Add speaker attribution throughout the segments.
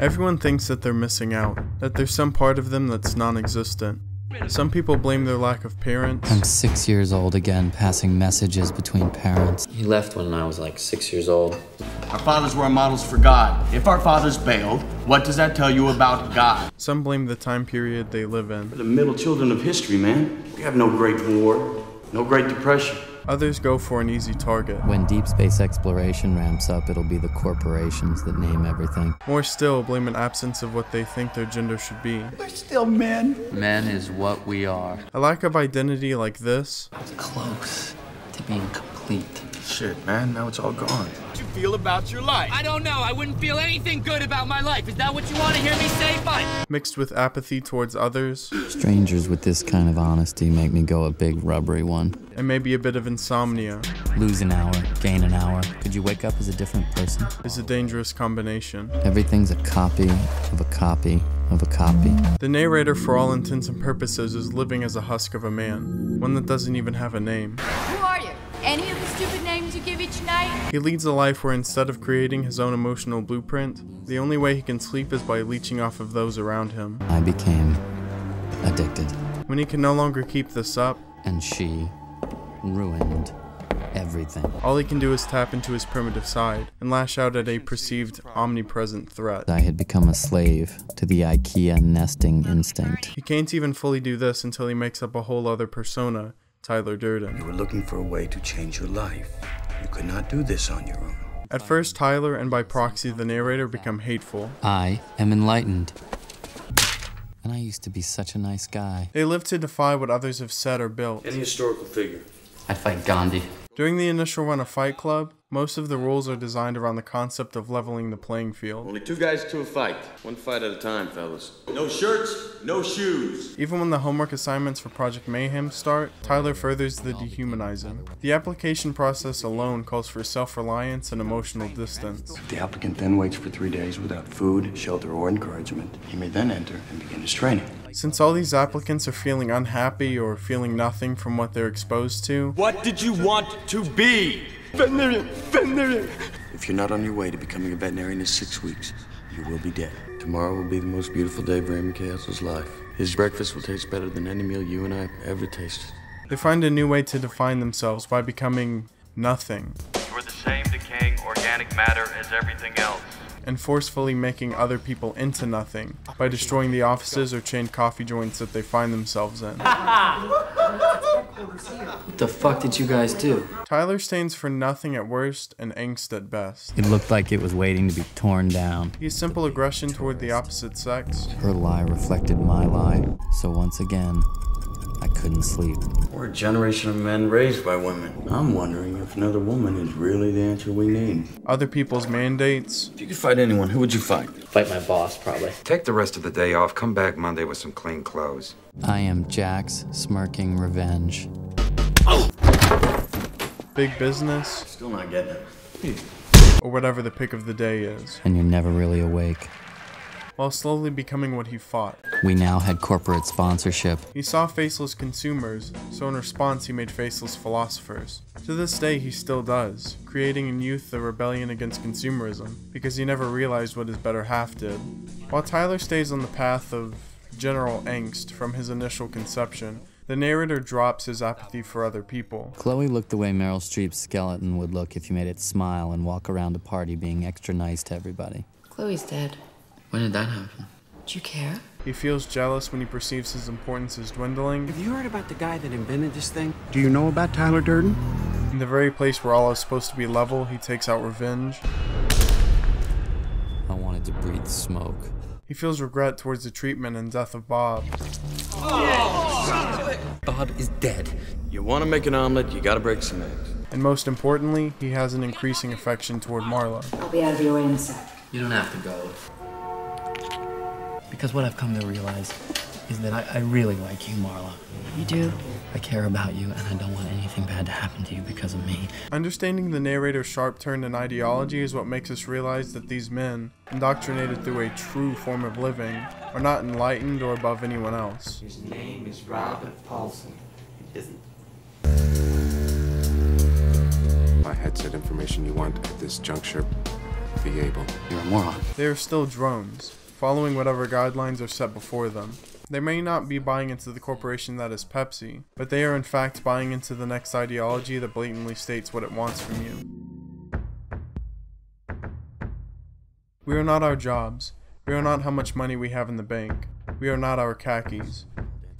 Speaker 1: Everyone thinks that they're missing out, that there's some part of them that's non existent. Some people blame their lack of parents.
Speaker 2: I'm six years old again, passing messages between parents.
Speaker 3: He left when I was like six years old.
Speaker 4: Our fathers were models for God. If our fathers bailed, what does that tell you about God?
Speaker 1: Some blame the time period they live in.
Speaker 4: We're the middle children of history, man. We have no Great War, no Great Depression.
Speaker 1: Others go for an easy target.
Speaker 2: When deep space exploration ramps up, it'll be the corporations that name everything.
Speaker 1: More still, blame an absence of what they think their gender should be.
Speaker 4: They're still men.
Speaker 3: Men is what we are.
Speaker 1: A lack of identity like this
Speaker 3: Close to being complete.
Speaker 4: Shit, man, now it's all gone.
Speaker 5: What'd you feel about your life?
Speaker 6: I don't know. I wouldn't feel anything good about my life. Is that what you want to hear me say? Fine.
Speaker 1: mixed with apathy towards others,
Speaker 2: Strangers with this kind of honesty make me go a big rubbery one.
Speaker 1: and maybe a bit of insomnia
Speaker 2: Lose an hour, gain an hour. Could you wake up as a different person?
Speaker 1: It's a dangerous combination.
Speaker 2: Everything's a copy of a copy of a copy.
Speaker 1: The narrator, for all intents and purposes, is living as a husk of a man, one that doesn't even have a name.
Speaker 7: Who are you? Any of the stupid names you give each night?
Speaker 1: He leads a life where instead of creating his own emotional blueprint, the only way he can sleep is by leeching off of those around him.
Speaker 2: I became addicted,
Speaker 1: When he can no longer keep this up,
Speaker 2: and she ruined everything.
Speaker 1: all he can do is tap into his primitive side and lash out at a perceived omnipresent threat.
Speaker 2: I had become a slave to the IKEA nesting instinct.
Speaker 1: He can't even fully do this until he makes up a whole other persona, Tyler Durden.
Speaker 8: You were looking for a way to change your life. You could not do this on your own.
Speaker 1: At first, Tyler and by proxy the narrator become hateful.
Speaker 2: I am enlightened. And I used to be such a nice guy.
Speaker 1: They live to defy what others have said or built.
Speaker 4: Any historical figure.
Speaker 3: I'd fight Gandhi.
Speaker 1: During the initial run of Fight Club, most of the rules are designed around the concept of leveling the playing field.
Speaker 4: Only two guys to a fight. One fight at a time, fellas. No shirts, no shoes.
Speaker 1: Even when the homework assignments for Project Mayhem start, Tyler furthers the dehumanizing. The application process alone calls for self reliance and emotional distance.
Speaker 8: The applicant then waits for three days without food, shelter, or encouragement. He may then enter and begin his training.
Speaker 1: Since all these applicants are feeling unhappy or feeling nothing from what they're exposed to,
Speaker 5: What did you want to be?
Speaker 8: If you're not on your way to becoming a veterinarian in six weeks, you will be dead. Tomorrow will be the most beautiful day of Raymond K. Hessel's life. His breakfast will taste better than any meal you and I have ever tasted.
Speaker 1: they find a new way to define themselves by becoming nothing
Speaker 9: You're the same decaying organic matter as everything else.
Speaker 1: and forcefully making other people into nothing by destroying the offices or chain coffee joints that they find themselves in.
Speaker 3: What the fuck did you guys do?
Speaker 1: Tyler stands for nothing at worst and angst at best.
Speaker 2: It looked like it was waiting to be torn down.
Speaker 1: He has simple aggression toward the opposite sex.
Speaker 2: Her lie reflected my lie. So once again, I couldn't sleep.
Speaker 8: We're a generation of men raised by women. I'm wondering if another woman is really the answer we need.
Speaker 1: Other people's mandates,
Speaker 4: If you could fight anyone, who would you fight?
Speaker 3: Fight my boss, probably.
Speaker 10: Take the rest of the day off. Come back Monday with some clean clothes.
Speaker 2: I am Jack's smirking revenge.
Speaker 1: big business,
Speaker 8: Still not getting it.
Speaker 1: or whatever the pick of the day is,
Speaker 2: And you're never really awake.
Speaker 1: While slowly becoming what he fought.
Speaker 2: We now had corporate sponsorship.
Speaker 1: He saw faceless consumers, so in response he made faceless philosophers. To this day he still does, creating in youth the rebellion against consumerism, because he never realized what his better half did. While Tyler stays on the path of general angst from his initial conception, the narrator drops his apathy for other people.
Speaker 2: Chloe looked the way Meryl Streep's skeleton would look if you made it smile and walk around a party being extra nice to everybody.
Speaker 7: Chloe's dead.
Speaker 3: When did that happen?
Speaker 7: Do you care?
Speaker 1: He feels jealous when he perceives his importance is dwindling.
Speaker 5: Have you heard about the guy that invented this thing?
Speaker 4: Do you know about Tyler Durden?
Speaker 1: In the very place where all is supposed to be level, he takes out revenge.
Speaker 2: I wanted to breathe smoke.
Speaker 1: He feels regret towards the treatment and death of Bob.
Speaker 3: Bob is dead.
Speaker 4: You want to make an omelet, you gotta break some eggs.
Speaker 1: And most importantly, he has an increasing affection toward Marla.
Speaker 7: I'll be out of your way in a sec.
Speaker 3: You don't have to go. Because what I've come to realize is that I, I really like you, Marla.
Speaker 7: You do?
Speaker 3: I care about you, and I don't want anything bad to happen to you because of me.
Speaker 1: Understanding the narrator's sharp turn in ideology is what makes us realize that these men, indoctrinated through a true form of living, are not enlightened or above anyone else.
Speaker 5: His name is Robert Paulson. He isn't
Speaker 10: My headset information you want at this juncture.
Speaker 8: Be able. You're a moron.
Speaker 1: They are still drones, following whatever guidelines are set before them. They may not be buying into the corporation that is Pepsi, but they are in fact buying into the next ideology that blatantly states what it wants from you. We are not our jobs. We are not how much money we have in the bank. We are not our khakis.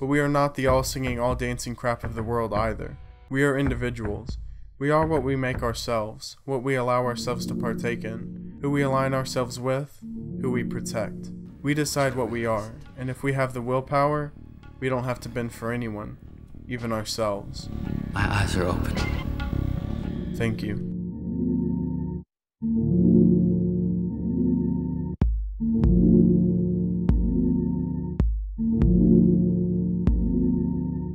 Speaker 1: But we are not the all singing, all dancing crap of the world either. We are individuals. We are what we make ourselves, what we allow ourselves to partake in, who we align ourselves with, who we protect. We decide what we are, and if we have the willpower, we don't have to bend for anyone, even ourselves.
Speaker 3: My eyes are open.
Speaker 1: Thank you.